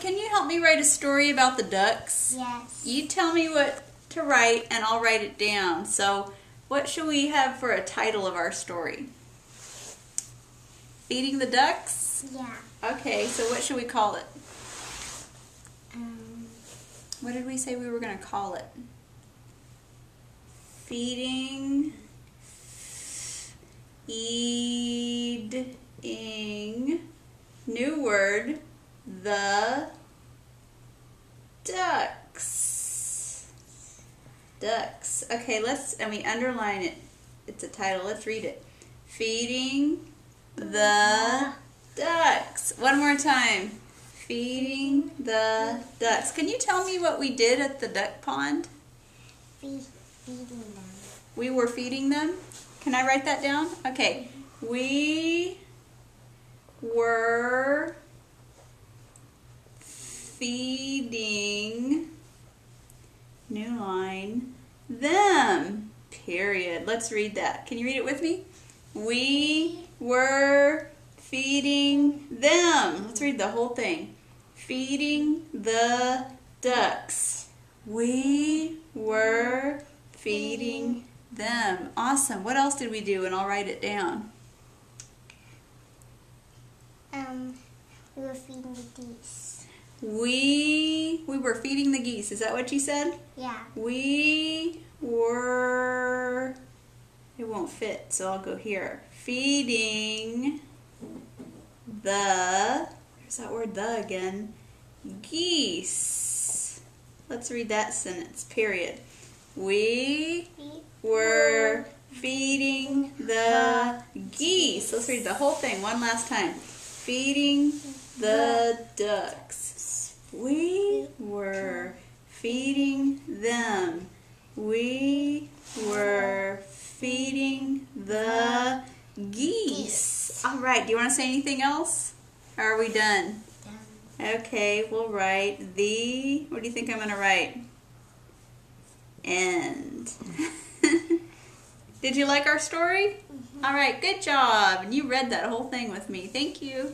can you help me write a story about the ducks? Yes. You tell me what to write and I'll write it down. So, what should we have for a title of our story? Feeding the ducks? Yeah. Okay, so what should we call it? Um, What did we say we were going to call it? Feeding, eating, new word, the ducks. Ducks. Okay, let's, and we underline it. It's a title. Let's read it. Feeding the ducks. One more time. Feeding the ducks. Can you tell me what we did at the duck pond? feed, feeding them. We were feeding them. Can I write that down? Okay. We were feeding new line them. Period. Let's read that. Can you read it with me? We were feeding them. Let's read the whole thing. Feeding the ducks. We were feeding them. Awesome. What else did we do? And I'll write it down. Um, we were feeding the geese. We we were feeding the geese. Is that what you said? Yeah. We were it won't fit, so I'll go here. Feeding the there's that word the again. Geese. Let's read that sentence. Period. We were feeding the geese. Let's read the whole thing one last time. Feeding the ducks. We were feeding them. We were feeding the geese. All right, do you want to say anything else? Or are we done? Okay, we'll write the. What do you think I'm going to write? End. Did you like our story? All right, good job. And you read that whole thing with me. Thank you.